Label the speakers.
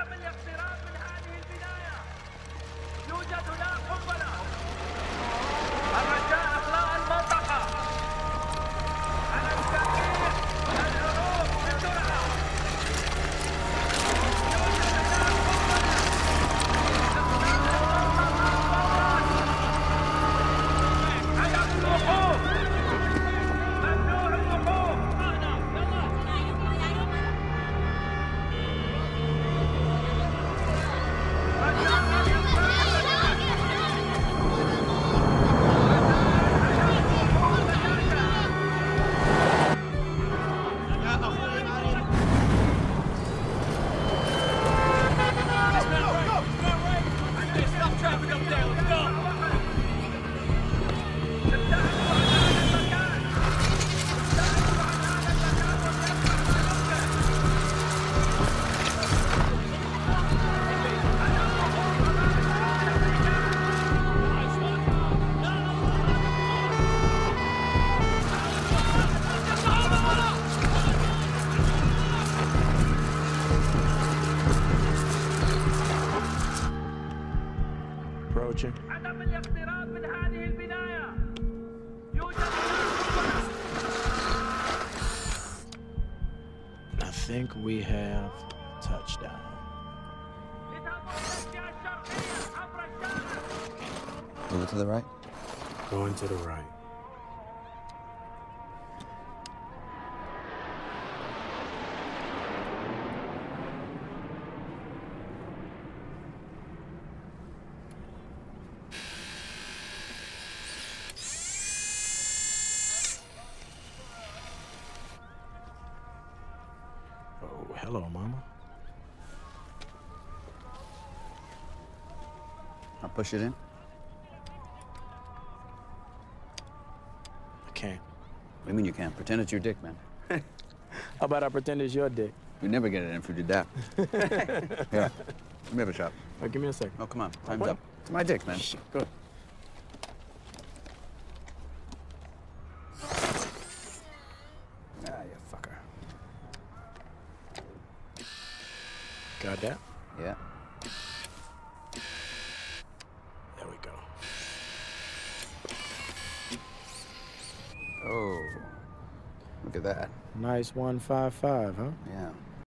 Speaker 1: تم الاقتراب من هذه البداية. يوجد هناك approaching. I think we have touchdown.
Speaker 2: Moving to the right.
Speaker 1: Going to the right. Hello, mama.
Speaker 2: I'll push it in.
Speaker 1: I can't.
Speaker 2: What do you mean you can't? Pretend it's your dick, man.
Speaker 1: How about I pretend it's your dick?
Speaker 2: We never get it in if we did that. yeah. Let me have a shot.
Speaker 1: Oh, give me a second.
Speaker 2: Oh, come on. Time's
Speaker 1: what?
Speaker 2: up. It's my dick, man.
Speaker 1: Good. Got that?
Speaker 2: Yeah.
Speaker 1: There we go.
Speaker 2: Oh. Look at that.
Speaker 1: Nice 155, huh?
Speaker 2: Yeah.